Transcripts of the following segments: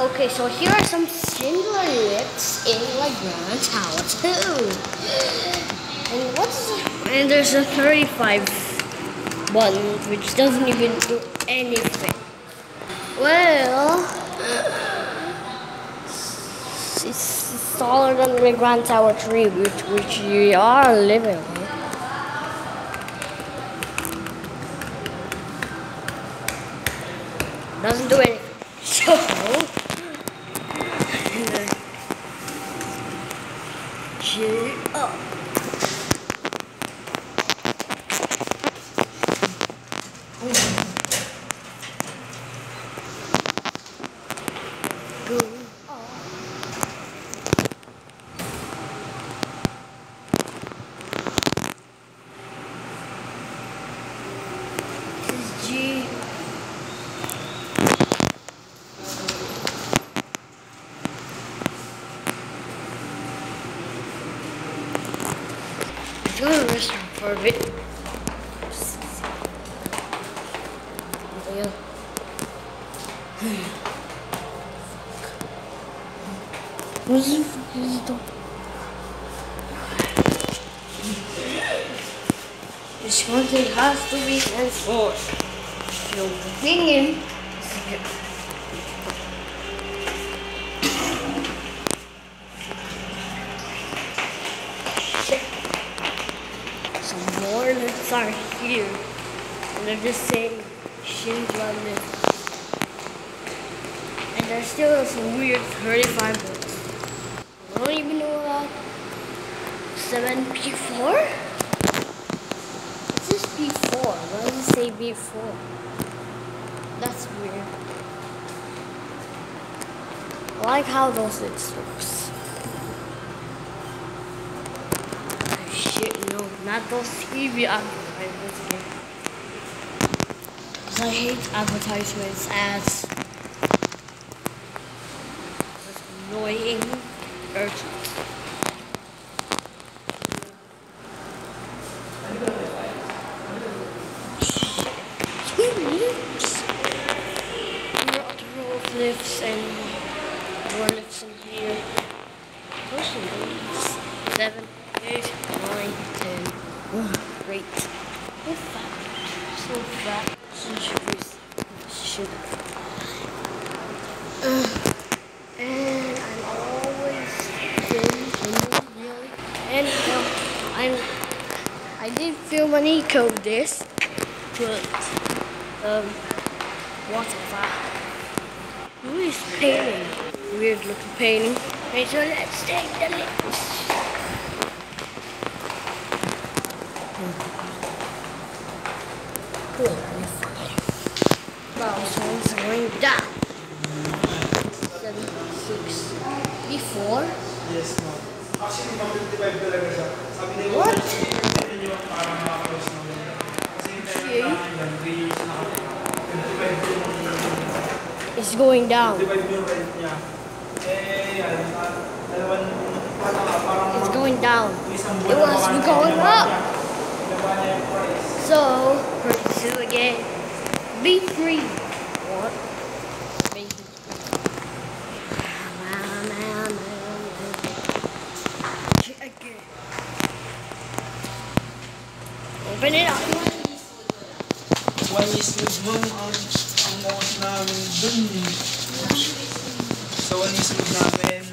Okay, so here are some Schindler lifts in Legrand Tower too. And what's and there's a 35 button which doesn't even do anything. Well, it's taller than the Grand Tower 3, which, which we are living on. Doesn't do anything. So, cheer up. Go up. This is G. Let's go to the restaurant for a bit. Yeah. What's the what's the door? This one thing are here. And they're just saying Schindler lift. And there's still some weird 35 bucks. I don't even know about 7P4? It's just P4. Why does it say B4? That's weird. I like how those lifts looks. Oh, shit, no, not those TV advertisements again. 'Cause I hate advertisements as annoying, urgent. Lifts. And more lifts in here. Those are lifts. Seven, eight, nine, ten. Ugh, great. So fat. So fat. So sugar. Sugar. And I'm always really. And um, I'm. I did film an eco this, but um, what if I? Who is painting? Weird looking painting. Okay, so let's take the lift. It's going down. Seven, six, before. Yes, ma'am. Actually, mga 55 talaga siya. Sabi nila, What? yun yung parang mga-close na wala. Kasi yung time Okay. na yan, 3 years na kami. 55 yung It's going down. 55 yung rent niya. Eh, ah, dalawan, parang, parang, It's going down. It was going up. Ginawa niya yung price. So, pretty soon again. Be free. What? Open it up. One is with ma'am, ang, most namin dun. Sa one is with namin,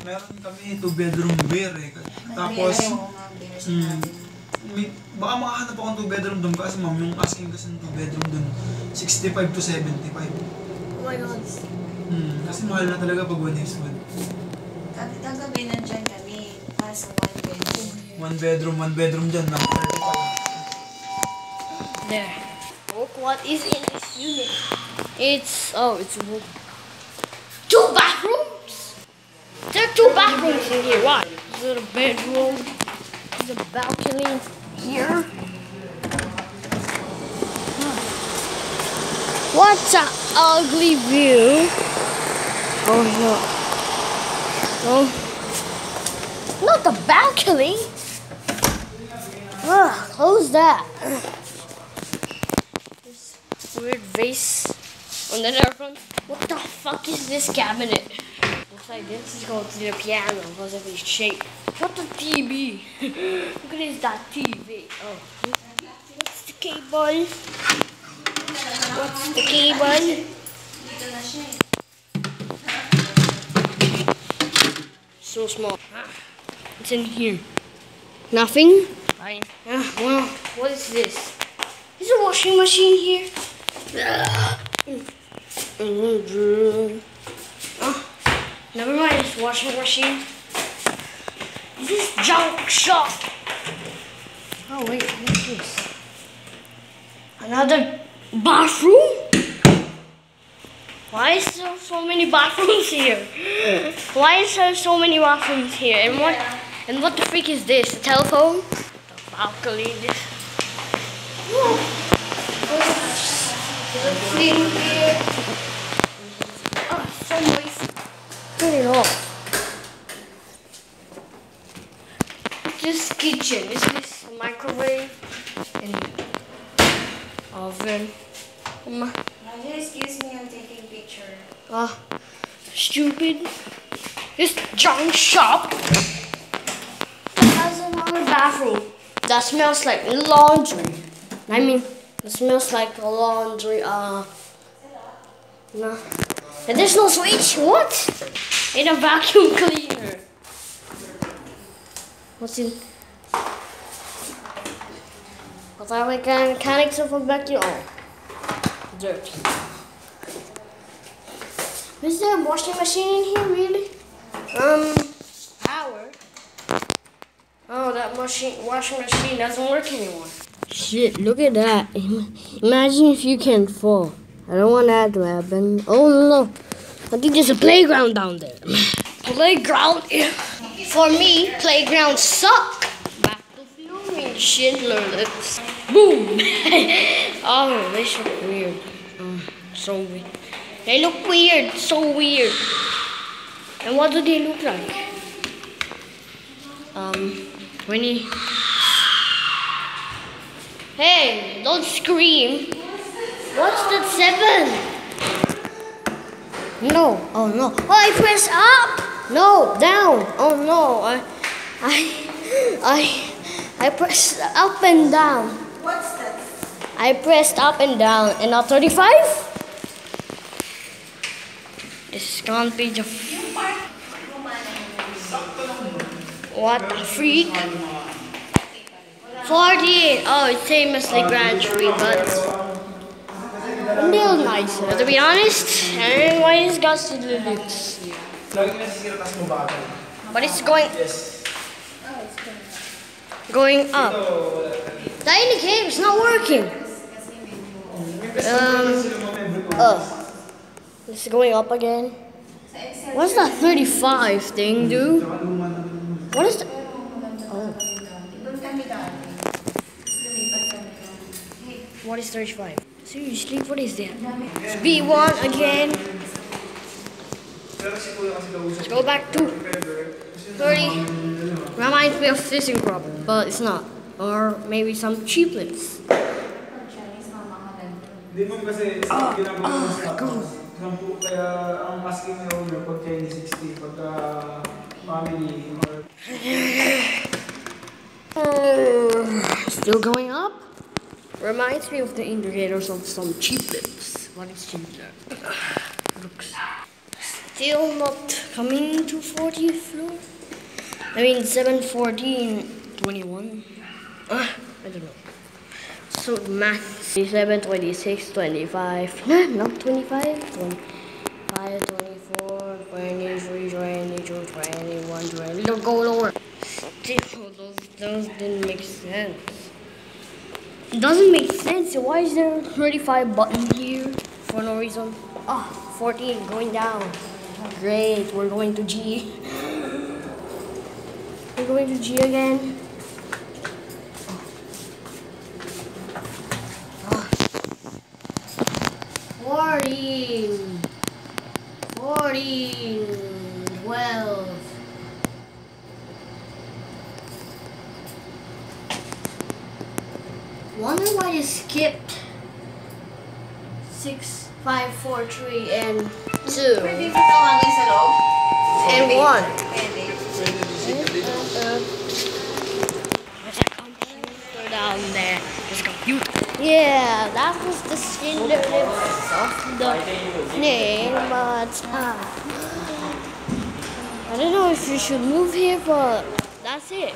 meron kami two bedroom beer eh. Tapos, may, baka makahanap akong two bedroom dun kasi ma'am, yung asking kasi ng two bedroom dun, 65 to 75. Oh my god. Hmm, kasi mahal na talaga pag one is one. Kagabi nandyan kami para sa one bedroom. One bedroom, one bedroom dyan, ng 35. There. Look what is in this unit. It's oh, it's a room. Two bathrooms. There are two bathrooms in here. Why? There's a bedroom. There's a balcony here. What a ugly view. Oh no. Oh. Not the balcony. Ugh, close that. Weird vase on the other front. What the fuck is this cabinet? Looks like this is going to the piano because of its shape. What the TV? Look at this, that TV. Oh, what's the cable? What's the cable? Dito na siya. So small. What's in here? Nothing? Fine. Ah, well, what is this? Is a washing machine here? Oh, never mind, it's washing machine. This junk shop? Oh wait, what's this? Another bathroom? Why is there so many bathrooms here? Why is there so many bathrooms here? And what and what the freak is this? A telephone? The balcony this. Oh, so noisy. Turn it off. This kitchen? Is this a microwave? And oven. Um, excuse me, I'm taking picture. Ah, stupid. This junk shop has another bathroom that smells like laundry. I mean, it smells like laundry. Uh, no. And there's no switch. What? In a vacuum cleaner. What's in? What are the mechanics of a vacuum? Oh, dirt. Is there a washing machine in here, really? Um, power. Oh, that machine, washing machine doesn't work anymore. Shit, look at that. Imagine if you can fall. I don't want that to happen. Oh, no. I think there's a playground down there. Playground? For me, playgrounds suck. To filming Schindler List. Boom! oh, they look weird. Oh, so weird. They look weird, so weird. And what do they look like? Um, when you... Hey, don't scream. What's that seven? No, oh no. Oh, I press up. No, down. Oh no, I, I, I, I pressed up and down. What's that? I pressed up and down, and now 35? This can't be the. Yung What the freak? 48. Oh, it's Grand Prix, but a little nicer. To be honest, is got to do bagal. But it's going going up. The indicator's not working. Um. Oh. It's going up again. What's that 35 thing do? What is the. What is 35? Seriously, what is that? It's B1 again. Let's go back to 30. Reminds me of fishing crop, but it's not. Or maybe some cheaplets. Hindi mo kasi sa ginagawa sa Sampu, kaya ang asking mo order pag Chinese 60, pagka family or Still going up. Reminds me of the indicators of some cheaplets. What is cheaplet? Looks still not coming to 40th floor. I mean 714 21. Uh, I don't know. So math 27, 26, 25. Nah, not 25. 25, 24, 23, 22, 21, 20. Don't go lower. Still, those, those didn't make sense. It doesn't make sense. Why is there a 35 button here for no reason? Ah, 14 going down. Great, we're going to G. We're going to G again. Ah. 14. 14. 12. Wonder why they skipped six five, four, three, and two, Pwede ba tawagin sa loob? and Pwede. one. Pwede. Pwede basically. Uh, there's a computer down there. There's a computer. Yeah, that was the standard of the name, but uh, I don't know if you should move here, but that's it.